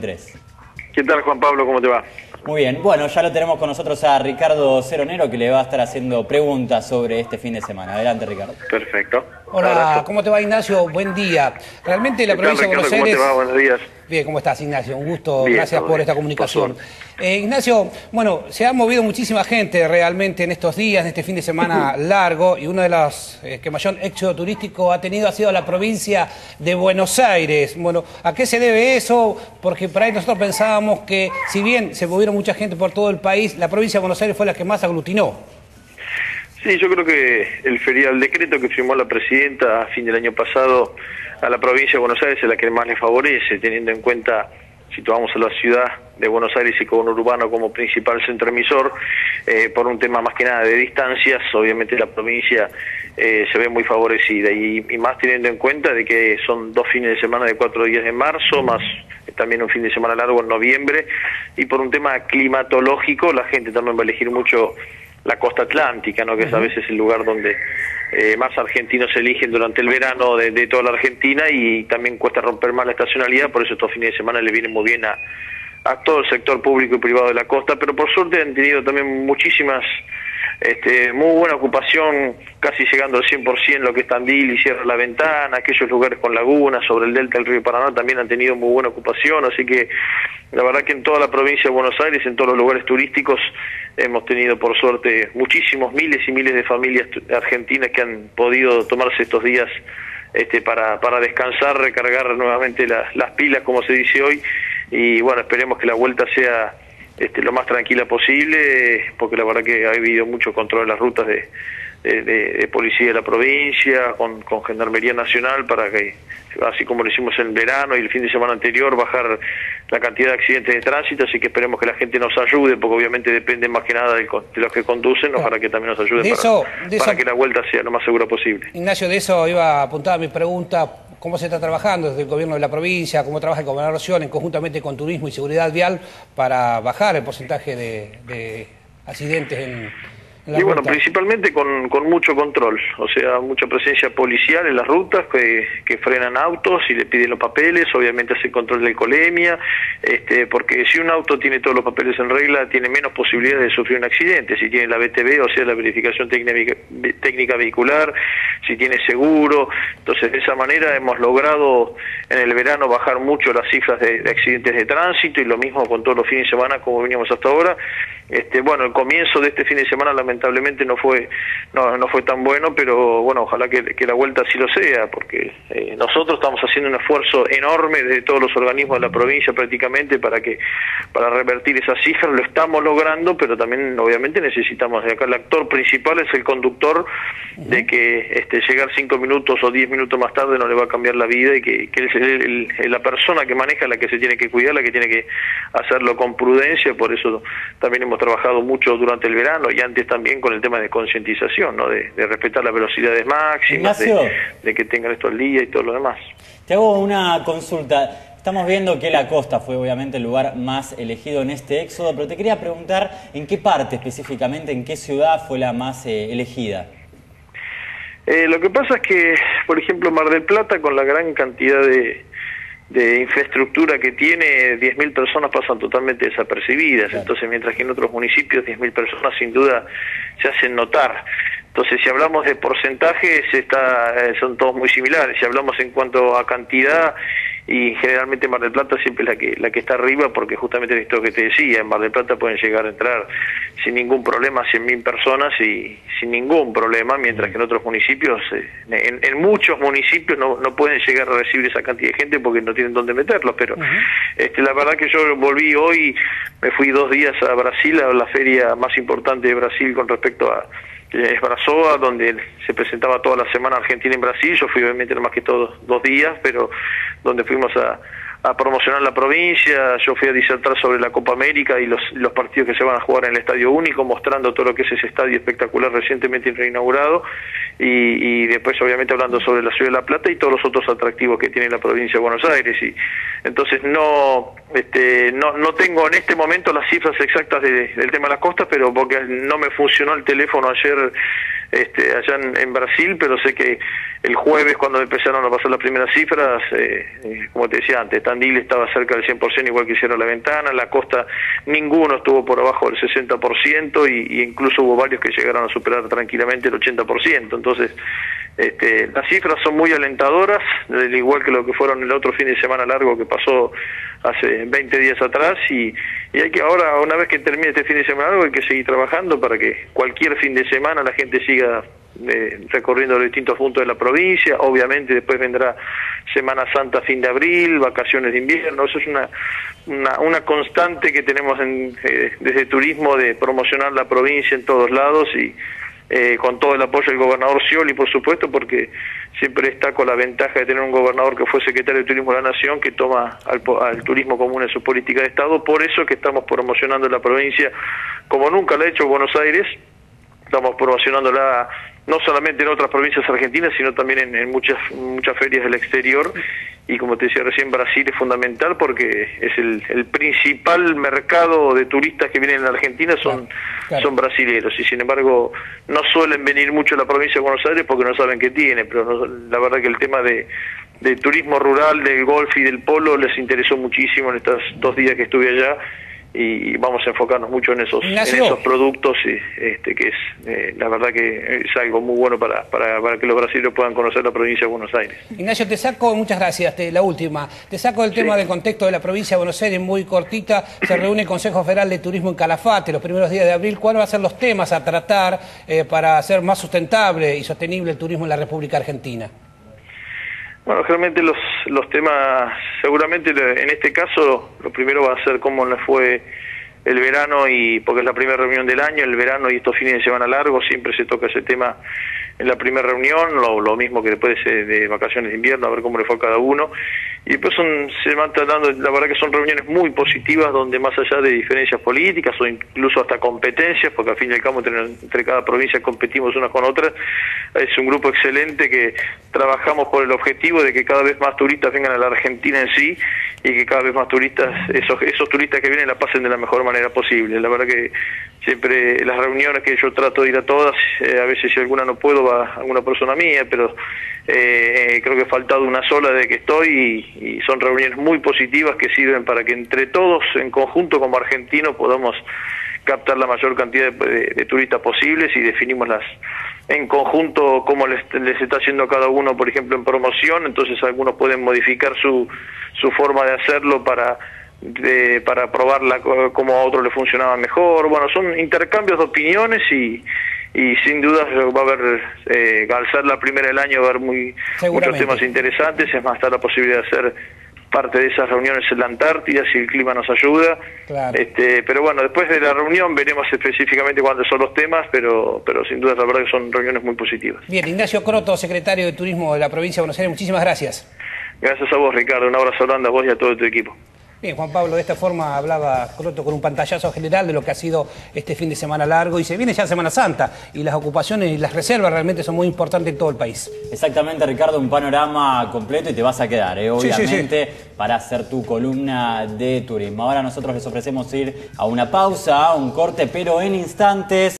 Tres. ¿Qué tal Juan Pablo? ¿Cómo te va? Muy bien, bueno, ya lo tenemos con nosotros a Ricardo Ceronero que le va a estar haciendo preguntas sobre este fin de semana. Adelante Ricardo. Perfecto. Hola. ¿cómo te va Ignacio? Buen día. Realmente la ¿Qué tal, provincia de? Buenos ¿Cómo Aires... te va? Buenos días. Bien, ¿cómo estás Ignacio? Un gusto, Bien, gracias por esta comunicación. Eh, Ignacio, bueno, se ha movido muchísima gente realmente en estos días, en este fin de semana largo, y uno de los eh, que mayor éxito turístico ha tenido ha sido la provincia de Buenos Aires. Bueno, ¿a qué se debe eso? Porque por ahí nosotros pensábamos que, si bien se movieron mucha gente por todo el país, la provincia de Buenos Aires fue la que más aglutinó. Sí, yo creo que el feriado, el decreto que firmó la presidenta a fin del año pasado a la provincia de Buenos Aires es la que más le favorece, teniendo en cuenta, situamos a la ciudad de Buenos Aires y con urbano como principal centro emisor, eh, por un tema más que nada de distancias, obviamente la provincia eh, se ve muy favorecida. Y, y más teniendo en cuenta de que son dos fines de semana de cuatro días en marzo, más también un fin de semana largo en noviembre, y por un tema climatológico la gente también va a elegir mucho la costa atlántica, ¿no? que es a veces el lugar donde eh, más argentinos se eligen durante el verano de, de toda la Argentina y también cuesta romper más la estacionalidad, por eso estos fines de semana le vienen muy bien a, a todo el sector público y privado de la costa, pero por suerte han tenido también muchísimas, este, muy buena ocupación, casi llegando al 100% lo que es Tandil y Sierra La Ventana, aquellos lugares con lagunas, sobre el delta del río Paraná también han tenido muy buena ocupación, así que la verdad que en toda la provincia de Buenos Aires, en todos los lugares turísticos, hemos tenido por suerte muchísimos, miles y miles de familias argentinas que han podido tomarse estos días este, para, para descansar, recargar nuevamente la- las pilas, como se dice hoy, y bueno, esperemos que la vuelta sea este, lo más tranquila posible, porque la verdad que ha habido mucho control en las rutas de, de, de- de policía de la provincia, con, con Gendarmería Nacional, para que, así como lo hicimos en verano y el fin de semana anterior, bajar la cantidad de accidentes de tránsito, así que esperemos que la gente nos ayude, porque obviamente depende más que nada de los que conducen, ojalá que también nos ayuden De para, eso- de para eso- que la vuelta sea lo más segura posible. Ignacio, de eso iba a apuntar a mi pregunta, ¿cómo se está trabajando desde el gobierno de la provincia, cómo trabaja el gobernador Nación conjuntamente con Turismo y Seguridad Vial para bajar el porcentaje de, de accidentes en, en Y bueno, ruta? principalmente con, con mucho control, o sea, mucha presencia policial en las rutas que, que frenan autos y le piden los papeles, obviamente hace control de alcoholemia, este, porque si un auto tiene todos los papeles en regla, tiene menos posibilidades de sufrir un accidente, si tiene la BTV, o sea, la verificación técnica, técnica vehicular, si tiene seguro, entonces de esa manera hemos logrado en el verano bajar mucho las cifras de, de accidentes de tránsito y lo mismo con todos los fines de semana como veníamos hasta ahora. Este, bueno, el comienzo de este fin de semana lamentablemente no fue no, no fue tan bueno, pero bueno, ojalá que, que la vuelta sí lo sea, porque eh, nosotros estamos haciendo un esfuerzo enorme de todos los organismos de la provincia prácticamente para que para revertir esas cifras, lo estamos logrando, pero también obviamente necesitamos de acá. El actor principal es el conductor de que este llegar cinco minutos o diez minutos más tarde no le va a cambiar la vida y que, que es el- el- la persona que maneja la que se tiene que cuidar, la que tiene que hacerlo con prudencia, por eso también hemos trabajado mucho durante el verano y antes también con el tema de concientización, ¿no? de, de respetar las velocidades máximas, de que tengan esto al día y todo lo demás. Te hago una consulta. Estamos viendo que la costa fue obviamente el lugar más elegido en este éxodo, pero te quería preguntar en qué parte específicamente, en qué ciudad fue la más eh, elegida. Eh, lo que pasa es que, por ejemplo, Mar del Plata, con la gran cantidad de, de infraestructura que tiene, 10.000 personas pasan totalmente desapercibidas. Entonces, mientras que en otros municipios 10.000 personas sin duda se hacen notar. Entonces, si hablamos de porcentajes, está, eh, son todos muy similares. Si hablamos en cuanto a cantidad, y generalmente Mar del Plata siempre es la que, la que está arriba, porque justamente esto que te decía, en Mar del Plata pueden llegar a entrar sin ningún problema 100.000 personas y sin ningún problema, mientras que en otros municipios, eh, en, en muchos municipios no, no pueden llegar a recibir esa cantidad de gente porque no tienen dónde meterlos, pero este, la verdad que yo volví hoy, me fui dos días a Brasil, a la feria más importante de Brasil con respecto a es Brazoa, donde se presentaba toda la semana Argentina en Brasil, yo fui obviamente más que todos dos días, pero donde fuimos a, a promocionar la provincia, yo fui a disertar sobre la Copa América y los, los partidos que se van a jugar en el Estadio Único, mostrando todo lo que es ese estadio espectacular recientemente reinaugurado, y, y después obviamente hablando sobre la ciudad de La Plata y todos los otros atractivos que tiene la provincia de Buenos Aires. y Entonces no, este, no, no tengo en este momento las cifras exactas de- del tema de las costas, pero porque no me funcionó el teléfono ayer este, allá en, Brasil, pero sé que el jueves cuando empezaron a pasar las primeras cifras, eh, eh, como te decía antes, Tandil estaba cerca del 100% igual que hicieron la ventana, la costa ninguno estuvo por abajo del 60% y, y incluso hubo varios que llegaron a superar tranquilamente el 80%. Entonces, este, las cifras son muy alentadoras, al igual que lo que fueron el otro fin de semana largo que pasó hace 20 días atrás y, hay que ahora, una vez que termine este fin de semana largo, hay que seguir trabajando para que cualquier fin de semana la gente siga eh, recorriendo los distintos puntos de la provincia, obviamente después vendrá Semana Santa fin de abril, vacaciones de invierno, eso es una, una, constante que tenemos en, eh, desde turismo de promocionar la provincia en todos lados y eh, con todo el apoyo del gobernador Scioli, por supuesto, porque siempre está con la ventaja de tener un gobernador que fue secretario de Turismo de la Nación, que toma al, al turismo común en su política de Estado. Por eso que estamos promocionando la provincia como nunca la ha hecho Buenos Aires. Estamos promocionándola no solamente en otras provincias argentinas, sino también en, muchas muchas ferias del exterior. Y como te decía recién, Brasil es fundamental porque es el, principal mercado de turistas que vienen a Argentina son, son brasileños. Y sin embargo, no suelen venir mucho a la provincia de Buenos Aires porque no saben qué tiene. Pero la verdad que el tema de, de turismo rural, del golf y del polo les interesó muchísimo en estos dos días que estuve allá y vamos a enfocarnos mucho en esos, en esos productos, y, este, que es eh, la verdad que es algo muy bueno para, para, para, que los brasileños puedan conocer la provincia de Buenos Aires. Ignacio, te saco, muchas gracias, la última, te saco el tema del contexto de la provincia de Buenos Aires muy cortita, se reúne el Consejo Federal de Turismo en Calafate los primeros días de abril, ¿cuáles van a ser los temas a tratar eh, para hacer más sustentable y sostenible el turismo en la República Argentina? Bueno, realmente los, los temas, seguramente en este caso, lo primero va a ser cómo le fue el verano y porque es la primera reunión del año, el verano y estos fines de semana largos, siempre se toca ese tema en la primera reunión, lo, lo mismo que después de, de, vacaciones de invierno, a ver cómo le fue a cada uno. Y después son, se van tratando, la verdad que son reuniones muy positivas, donde más allá de diferencias políticas o incluso hasta competencias, porque al fin y al cabo entre, cada provincia competimos unas con otras, es un grupo excelente que trabajamos por el objetivo de que cada vez más turistas vengan a la Argentina en sí y que cada vez más turistas, esos, esos turistas que vienen la pasen de la mejor manera posible. La verdad que siempre las reuniones que yo trato de ir a todas, eh, a veces si alguna no puedo va alguna persona mía, pero eh, creo que he faltado una sola de que estoy y, son reuniones muy positivas que sirven para que entre todos en conjunto como argentinos podamos captar la mayor cantidad de, turistas posibles y definimos las en conjunto cómo les, les está haciendo cada uno, por ejemplo, en promoción, entonces algunos pueden modificar su, su forma de hacerlo para de, para probarla como a otro le funcionaba mejor. Bueno, son intercambios de opiniones y, y sin duda va a haber, eh, al ser la primera del año, va a haber muy, muchos temas interesantes. Es más, está la posibilidad de hacer parte de esas reuniones en la Antártida si el clima nos ayuda. Este, pero bueno, después de la reunión veremos específicamente cuáles son los temas, pero, pero sin duda la verdad que son reuniones muy positivas. Bien, Ignacio Croto, secretario de Turismo de la provincia de Buenos Aires, muchísimas gracias. Gracias a vos, Ricardo. Un abrazo grande a vos y a todo tu equipo. Bien, Juan Pablo, de esta forma hablaba Croto con un pantallazo general de lo que ha sido este fin de semana largo y se viene ya Semana Santa y las ocupaciones y las reservas realmente son muy importantes en todo el país. Exactamente, Ricardo, un panorama completo y te vas a quedar, ¿eh? obviamente, para hacer tu columna de turismo. Ahora nosotros les ofrecemos ir a una pausa, a un corte, pero en instantes...